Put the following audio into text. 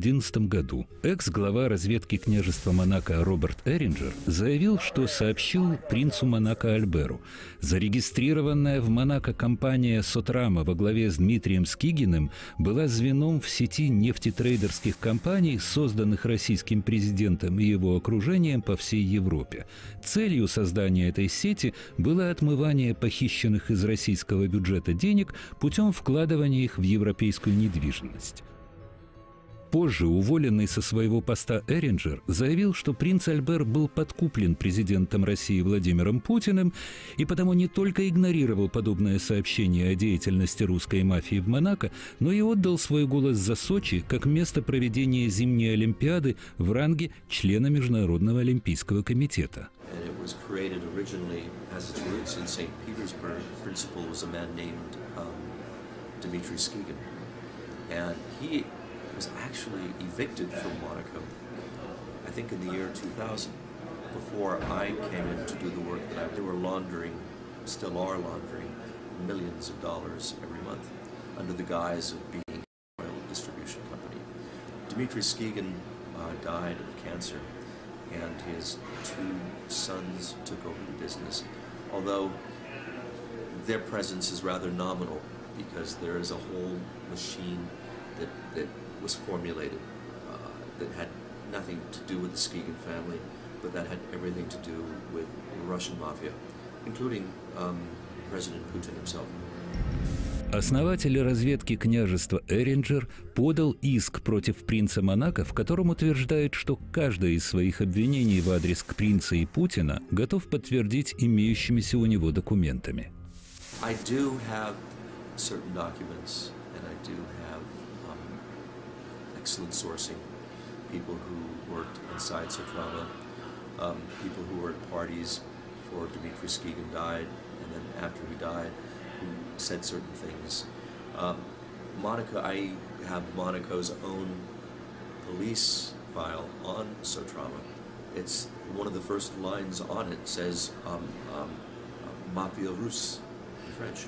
2011 году экс-глава разведки княжества Монако Роберт Эринджер заявил, что сообщил принцу Монако Альберу. Зарегистрированная в Монако компания «Сотрама» во главе с Дмитрием Скигиным была звеном в сети нефтетрейдерских компаний, созданных российским президентом и его окружением по всей Европе. Целью создания этой сети было отмывание похищенных из российского бюджета денег путем вкладывания их в европейскую недвижимость. Позже уволенный со своего поста Эринджер заявил, что принц Альбер был подкуплен президентом России Владимиром Путиным и потому не только игнорировал подобное сообщение о деятельности русской мафии в Монако, но и отдал свой голос за Сочи как место проведения зимней Олимпиады в ранге члена Международного Олимпийского комитета. And was actually evicted from Monaco, I think in the year 2000, before I came in to do the work that I, they were laundering, still are laundering, millions of dollars every month under the guise of being a oil distribution company. Dmitry Skegan uh, died of cancer and his two sons took over the business, although their presence is rather nominal because there is a whole machine that, that was formulated uh, that had nothing to do with the Skigan family, but that had everything to do with the Russian mafia, including um, President Putin himself. Основатель разведки княжества Эринджер подал иск против принца Монако, в котором утверждает, что каждое из своих обвинений в адрес к принца и Путина готов подтвердить имеющимися у него документами. I do have certain documents, and I do have excellent sourcing. People who worked inside Sotrama, um, people who were at parties before Dmitry Skigan died, and then after he died, who said certain things. Um, Monaco, I have Monaco's own police file on Sotrama. It's one of the first lines on it says um, um, Mafia Russe in French.